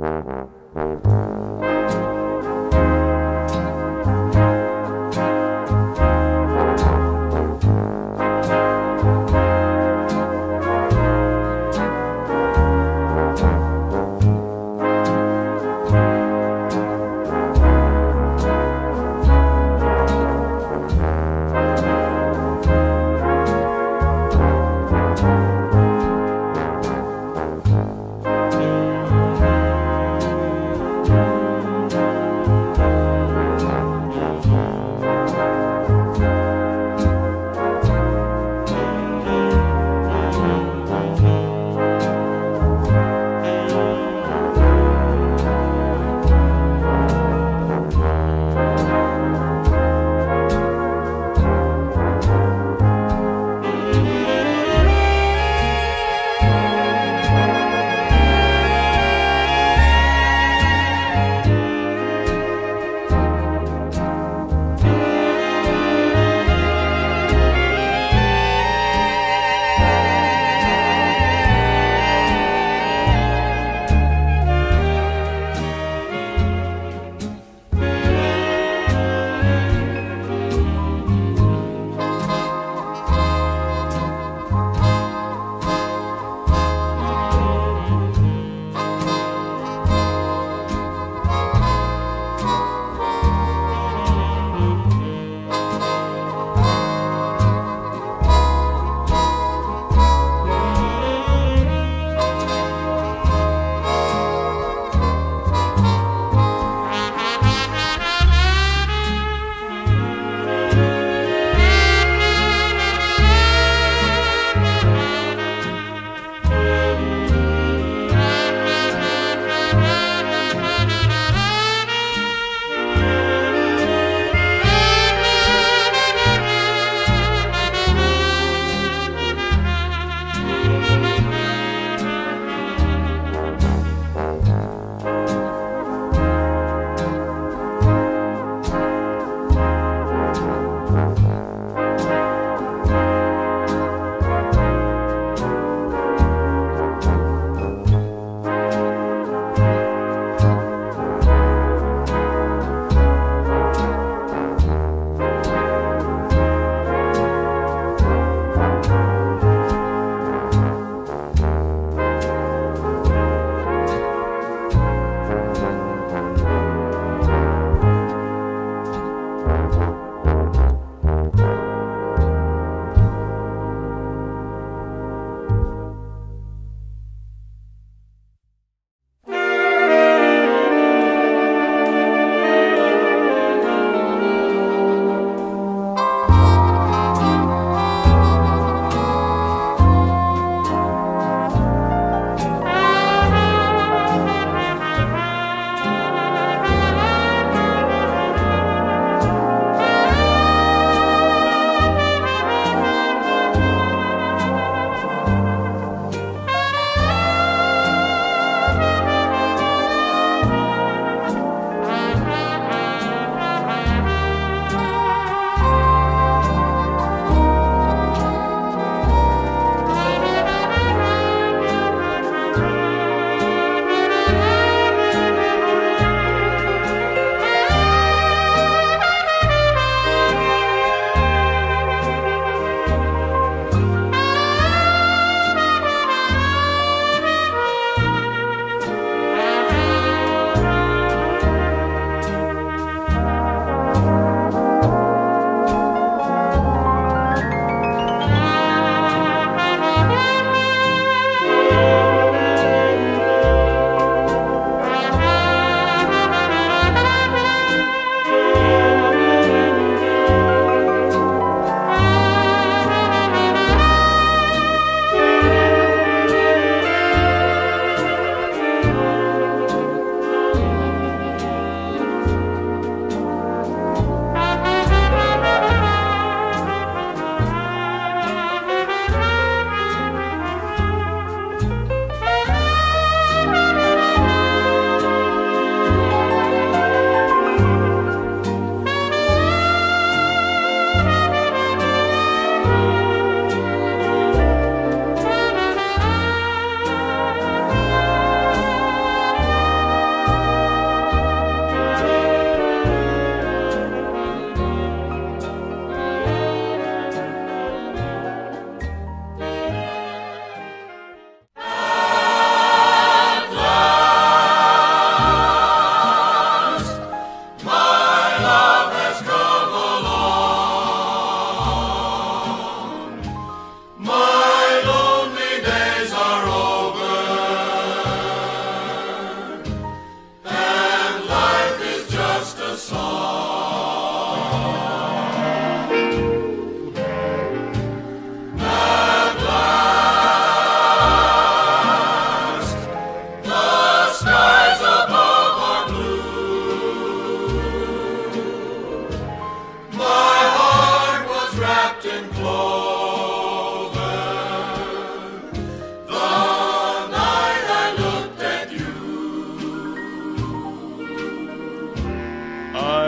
Mm-hmm.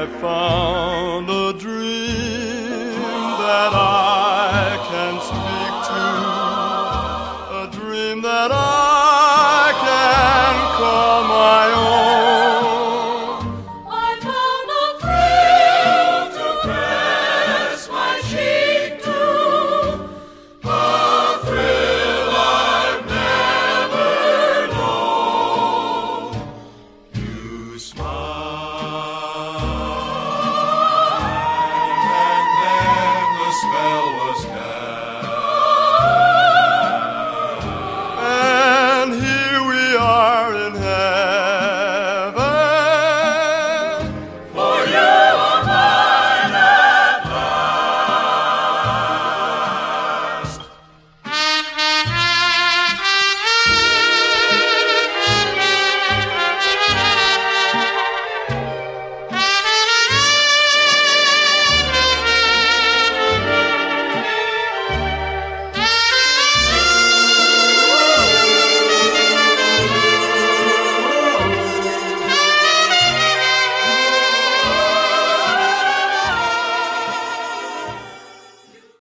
I found a dream